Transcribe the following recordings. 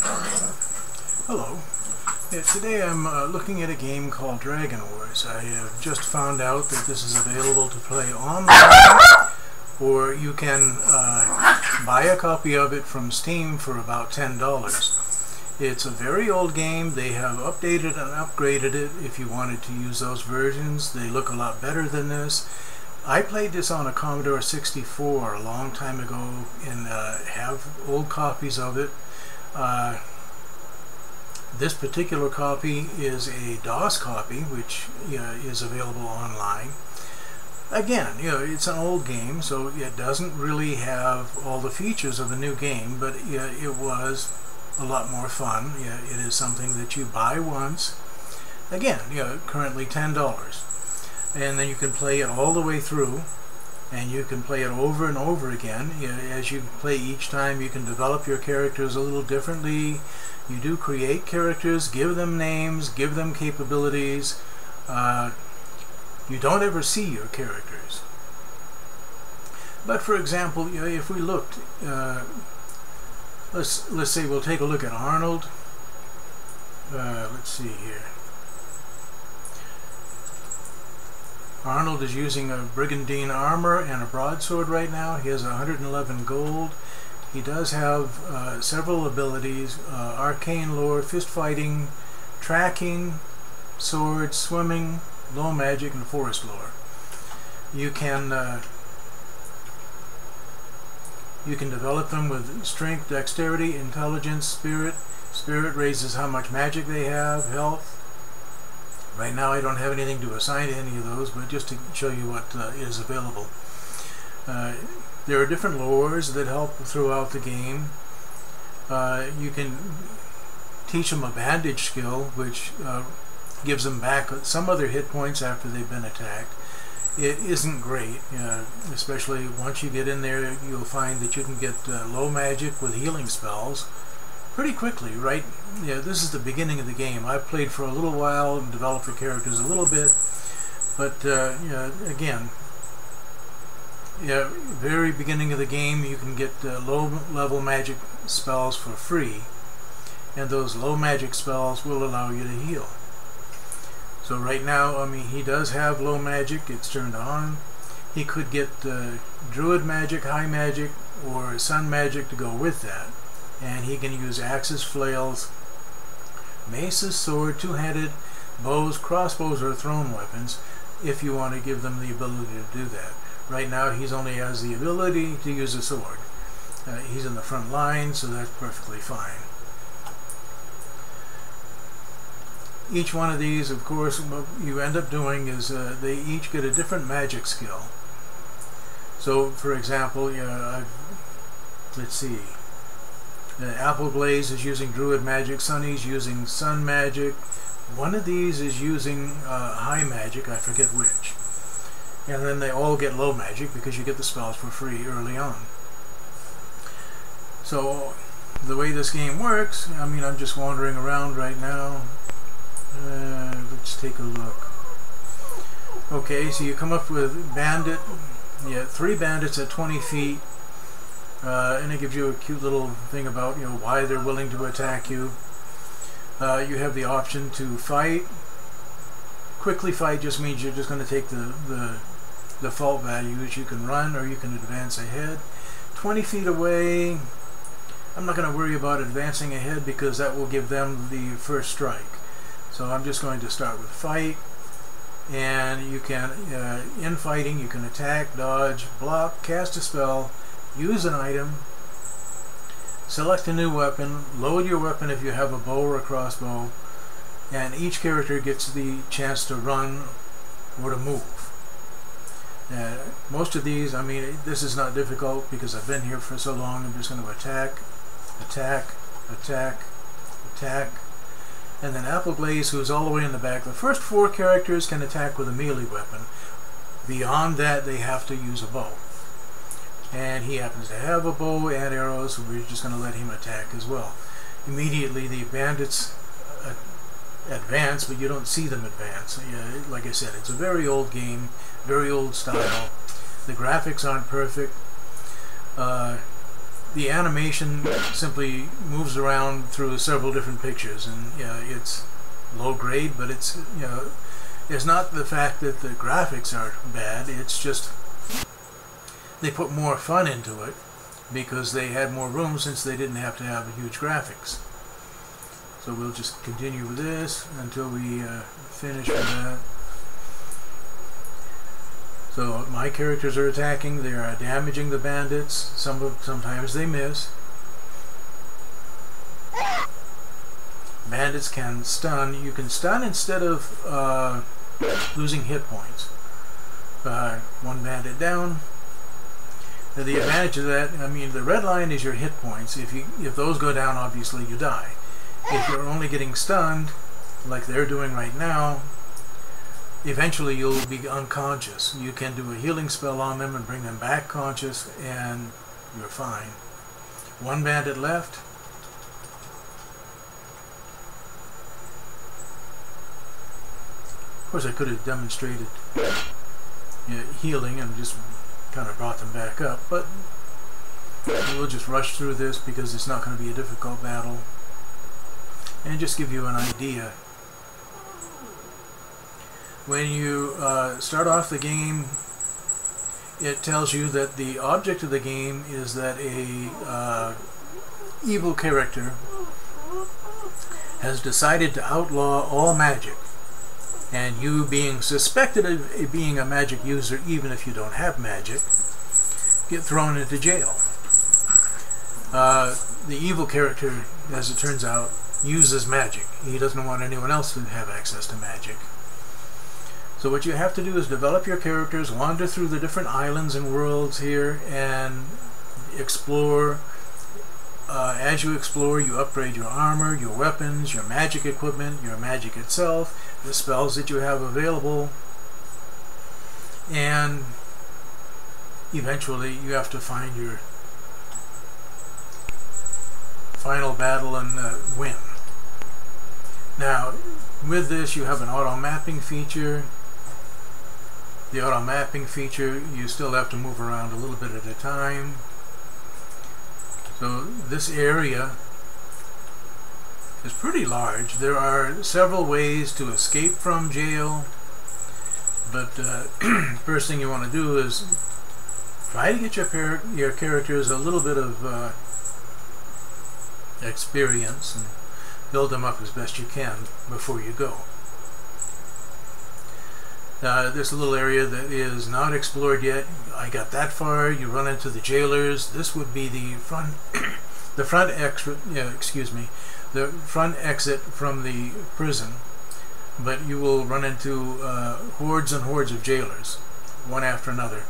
Hello. Yeah, today I'm uh, looking at a game called Dragon Wars. I have just found out that this is available to play online, or you can uh, buy a copy of it from Steam for about $10. It's a very old game. They have updated and upgraded it if you wanted to use those versions. They look a lot better than this. I played this on a Commodore 64 a long time ago and uh, have old copies of it. Uh, this particular copy is a DOS copy, which is available online. Again, you know, it's an old game, so it doesn't really have all the features of a new game, but it was a lot more fun. it is something that you buy once. Again, you know, currently $10. And then you can play it all the way through and you can play it over and over again. As you play each time, you can develop your characters a little differently. You do create characters, give them names, give them capabilities. Uh, you don't ever see your characters. But for example, if we looked, uh, let's let's say we'll take a look at Arnold. Uh, let's see here. Arnold is using a brigandine armor and a broadsword right now. He has 111 gold. He does have uh, several abilities, uh, arcane lore, fist fighting, tracking, sword, swimming, low magic, and forest lore. You can uh, you can develop them with strength, dexterity, intelligence, spirit. Spirit raises how much magic they have, health, Right now I don't have anything to assign to any of those, but just to show you what uh, is available. Uh, there are different lores that help throughout the game. Uh, you can teach them a bandage skill, which uh, gives them back some other hit points after they've been attacked. It isn't great, uh, especially once you get in there, you'll find that you can get uh, low magic with healing spells pretty quickly, right? Yeah, this is the beginning of the game. I played for a little while and developed the characters a little bit, but uh, again, yeah, very beginning of the game, you can get uh, low-level magic spells for free, and those low magic spells will allow you to heal. So right now, I mean, he does have low magic. It's turned on. He could get uh, druid magic, high magic, or sun magic to go with that and he can use axes, flails, maces, sword, two-handed, bows, crossbows, or thrown weapons if you want to give them the ability to do that. Right now he's only has the ability to use a sword. Uh, he's in the front line, so that's perfectly fine. Each one of these, of course, what you end up doing is uh, they each get a different magic skill. So, for example, know, let's see, uh, Apple Blaze is using Druid Magic, Sunny's using Sun Magic. One of these is using uh, High Magic, I forget which. And then they all get Low Magic because you get the spells for free early on. So the way this game works, I mean I'm just wandering around right now. Uh, let's take a look. Okay, so you come up with Bandit. Yeah, three bandits at 20 feet uh, and it gives you a cute little thing about you know why they're willing to attack you. Uh, you have the option to fight. Quickly fight just means you're just going to take the, the default values. You can run or you can advance ahead. 20 feet away, I'm not going to worry about advancing ahead because that will give them the first strike. So I'm just going to start with fight. And you can, uh, in fighting, you can attack, dodge, block, cast a spell, use an item, select a new weapon, load your weapon if you have a bow or a crossbow, and each character gets the chance to run or to move. Uh, most of these, I mean, this is not difficult because I've been here for so long. I'm just going to attack, attack, attack, attack, and then Apple Blaze, who's all the way in the back. The first four characters can attack with a melee weapon. Beyond that, they have to use a bow and he happens to have a bow and arrows so we're just going to let him attack as well. Immediately the bandits uh, advance but you don't see them advance. Yeah, like I said it's a very old game very old style. The graphics aren't perfect. Uh, the animation simply moves around through several different pictures, and it's low grade, but it's you know, it's not the fact that the graphics aren't bad. It's just they put more fun into it because they had more room since they didn't have to have huge graphics. So we'll just continue with this until we uh, finish with that. So my characters are attacking, they are damaging the bandits, some of, sometimes they miss. Bandits can stun, you can stun instead of uh, losing hit points. Uh, one bandit down, the advantage of that, I mean, the red line is your hit points. If you if those go down, obviously you die. If you're only getting stunned, like they're doing right now, eventually you'll be unconscious. You can do a healing spell on them and bring them back conscious, and you're fine. One bandit left. Of course, I could have demonstrated healing and just kind of brought them back up, but we'll just rush through this because it's not going to be a difficult battle and just give you an idea. When you uh, start off the game, it tells you that the object of the game is that a uh, evil character has decided to outlaw all magic and you being suspected of being a magic user even if you don't have magic get thrown into jail. Uh, the evil character, as it turns out, uses magic. He doesn't want anyone else to have access to magic. So what you have to do is develop your characters, wander through the different islands and worlds here, and explore uh, as you explore, you upgrade your armor, your weapons, your magic equipment, your magic itself, the spells that you have available, and eventually you have to find your final battle and uh, win. Now, with this, you have an auto mapping feature. The auto mapping feature, you still have to move around a little bit at a time. So this area is pretty large. There are several ways to escape from jail, but uh, first thing you want to do is try to get your, your characters a little bit of uh, experience and build them up as best you can before you go. Uh, there's a little area that is not explored yet. I got that far. You run into the jailers. This would be the front, the front exit. Yeah, excuse me, the front exit from the prison. But you will run into uh, hordes and hordes of jailers, one after another.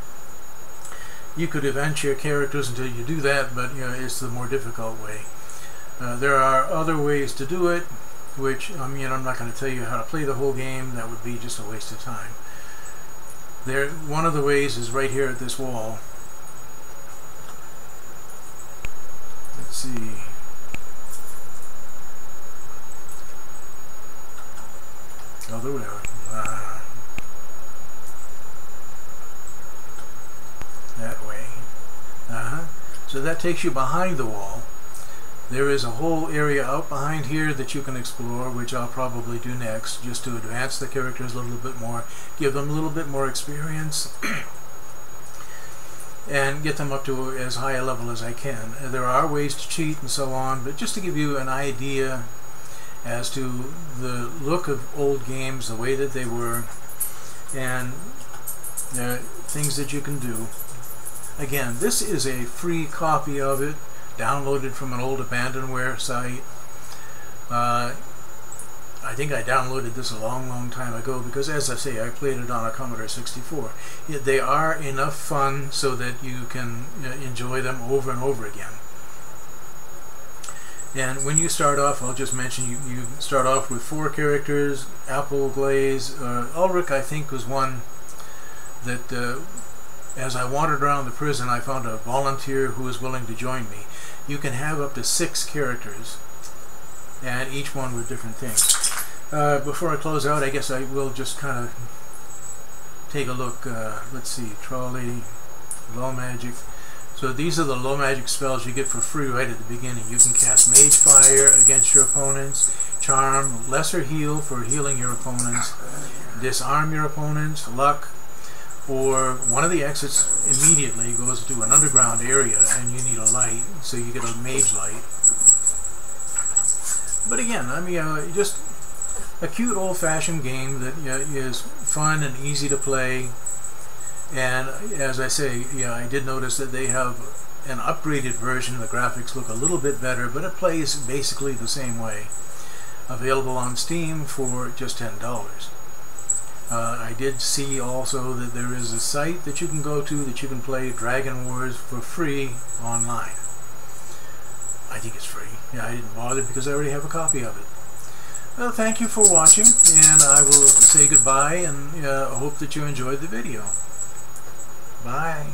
You could event your characters until you do that, but you know it's the more difficult way. Uh, there are other ways to do it which I mean I'm not going to tell you how to play the whole game. That would be just a waste of time. There one of the ways is right here at this wall. Let's see. Other way uh, that way. Uh-huh. So that takes you behind the wall there is a whole area out behind here that you can explore, which I'll probably do next, just to advance the characters a little bit more, give them a little bit more experience, and get them up to as high a level as I can. There are ways to cheat and so on, but just to give you an idea as to the look of old games, the way that they were, and the things that you can do. Again, this is a free copy of it downloaded from an old abandonware site. Uh, I think I downloaded this a long, long time ago because, as I say, I played it on a Commodore 64. They are enough fun so that you can enjoy them over and over again. And when you start off, I'll just mention you, you start off with four characters. Apple Glaze, uh, Ulrich, I think, was one that uh, as I wandered around the prison, I found a volunteer who was willing to join me. You can have up to six characters, and each one with different things. Uh, before I close out, I guess I will just kind of take a look. Uh, let's see, trolley, low magic. So these are the low magic spells you get for free right at the beginning. You can cast Mage Fire against your opponents, Charm, Lesser Heal for healing your opponents, Disarm your opponents, Luck, or one of the exits immediately goes to an underground area and you need a light, so you get a Mage Light. But again, I mean, uh, just a cute old-fashioned game that is fun and easy to play and as I say, yeah, I did notice that they have an upgraded version. The graphics look a little bit better, but it plays basically the same way. Available on Steam for just $10. Uh, I did see also that there is a site that you can go to that you can play Dragon Wars for free online. I think it's free. Yeah, I didn't bother because I already have a copy of it. Well, thank you for watching, and I will say goodbye and uh, hope that you enjoyed the video. Bye.